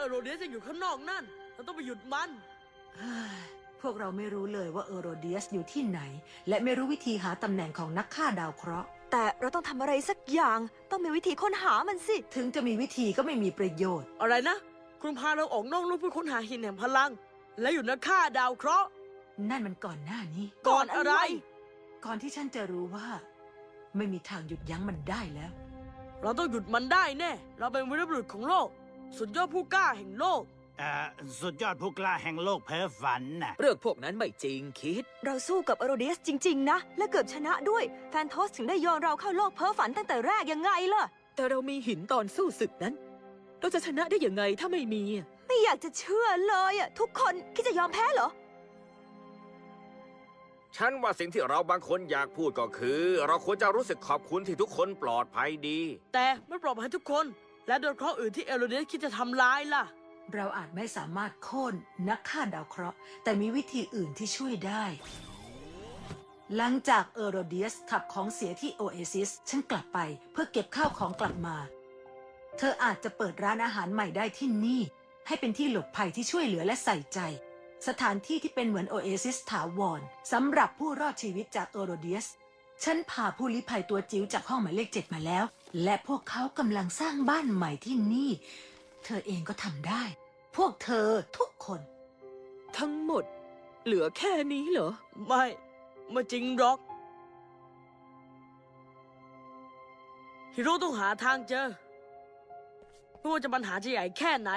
อโรเดียสยังอยู่ข้างนอกนั่นเราต้องไปหยุดมันเฮ้ยพวกเราไม่รู้เลยว่าเอโรเดียสอยู่ที่ไหน และไม่รู้วิธีหาตำแหน่งของนักฆ่าดาวเคราะห์ แต่เราต้องทำอะไรสักอย่าง ต้องมีวิธีค้นหามันสิ ถึงจะมีวิธีก็ไม่มีประโยชน์ อะไรนะ คุณพาเราออกนอกโลกเพื่อค้นหาหินแห่งพลัง และอยู่นักฆ่าดาวเคราะห์ นั่นมันก่อนหน้านี้ ก่อนอะไร ก่อนที่ฉันจะรู้ว่า ไม่มีทางหยุดยั้งมันได้แล้ว เราต้องหยุดมันได้แน่ เราเป็นวีรบุรุษของโลก สุดยอดผู้กล้าแห่งโลก เอ่อสุดยอดผู้กล้าแห่งโลกเพ้อฝันน่ะ เรื่องพวกนั้นไม่จริงคิด เราสู้กับอโรเดียสจริง ๆ นะ และเกือบชนะด้วย แฟนโทสถึงได้โยนเราเข้าโลกเพ้อฝันตั้งแต่แรกยังไงล่ะ แต่เรามีหินตอนสู้ศึกนั้น เราจะชนะได้ยังไงถ้าไม่มีอะไม่อยากจะเชื่อเลยอะทุกคนคิดจะยอมแพ้เหรอ ฉันว่าสิ่งที่เราบางคนอยากพูดก็คือ เราควรจะรู้สึกขอบคุณที่ทุกคนปลอดภัยดี แต่ไม่ปลอดภัยทุกคน และดาวเคราะห์อื่นที่เอโรเดียสคิดจะทำร้ายล่ะ เราอาจไม่สามารถโค่นนักฆ่าดาวเคราะห์ แต่มีวิธีอื่นที่ช่วยได้ หลังจากเอโรเดียสขับของเสียที่โอเอซิสฉันกลับไปเพื่อเก็บข้าวของกลับมา เธออาจจะเปิดร้านอาหารใหม่ได้ที่นี่ ให้เป็นที่หลบภัยที่ช่วยเหลือและใส่ใจ สถานที่ที่เป็นเหมือนโอเอซิสถาวรสำหรับผู้รอดชีวิตจากเอโรเดียสฉันพาผู้ลี้ภัยตัวจิ๋วจากห้องหมายเลขเจ็ดมาแล้ว และพวกเขากำลังสร้างบ้านใหม่ที่นี่ เธอเองก็ทำได้ พวกเธอทุกคน ทั้งหมด เหลือแค่นี้เหรอ ไม่ไม่จริงหรอก ฮิโร่ต้องหาทางเจอ ไม่ว่าจะปัญหาจะใหญ่แค่ไหน